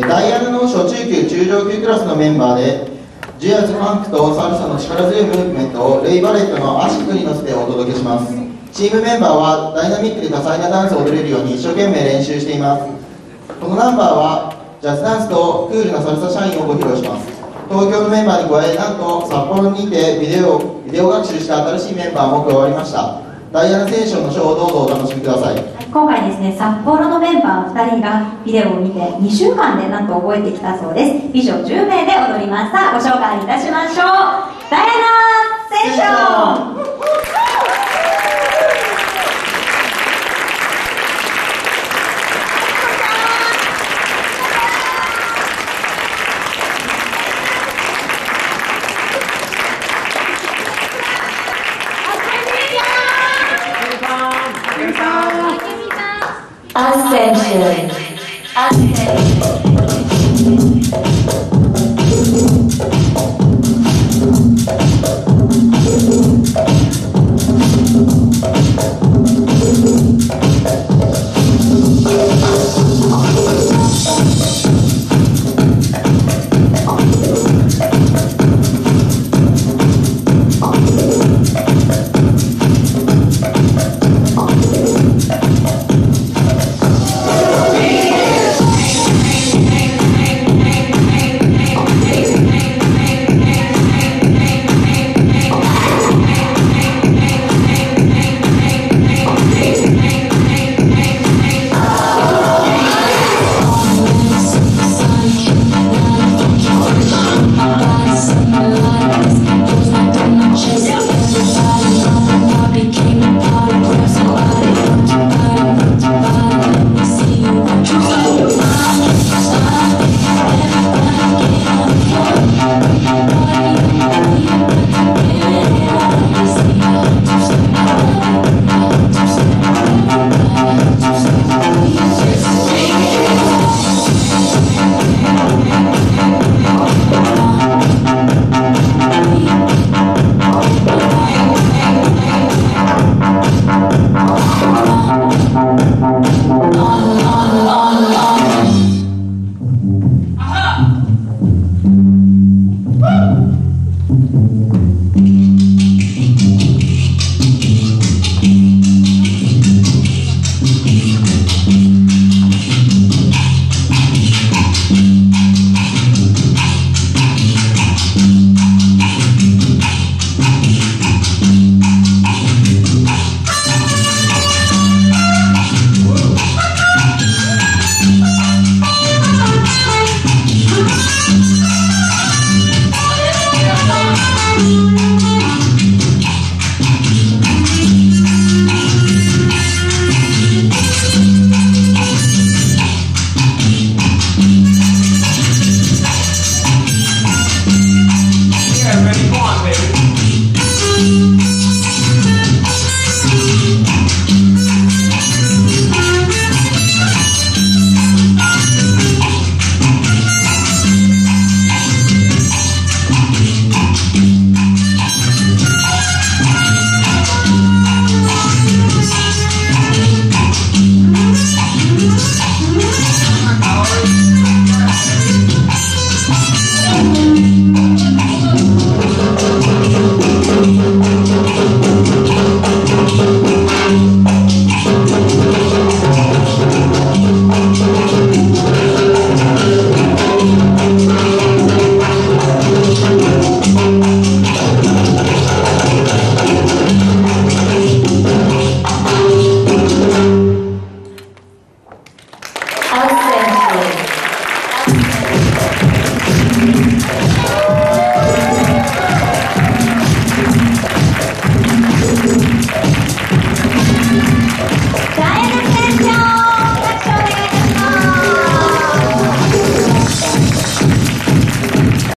ダイアナの初中級中上級クラスのメンバーでジャズ・ファンクとサルサの力強いムーブメントをレイ・バレットの Acid に乗せてお届けします。チームメンバーはダイナミックで多彩なダンスを踊れるように一生懸命練習しています。このナンバーはジャズダンスとクールなサルサシャインをご披露します。東京のメンバーに加えなんと札幌にてビデオビデオ学習した新しいメンバーも加わりました。 dianASCENSION のショーをどうぞお楽しみください。今回ですね札幌のメンバー2人がビデオを見て2週間でなんと覚えてきたそうです。以上10名で踊りましたご紹介いたしましょう。ダイアナセッション。アッ